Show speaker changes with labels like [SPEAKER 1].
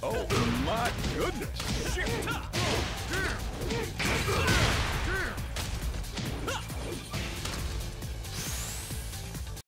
[SPEAKER 1] Oh, my goodness.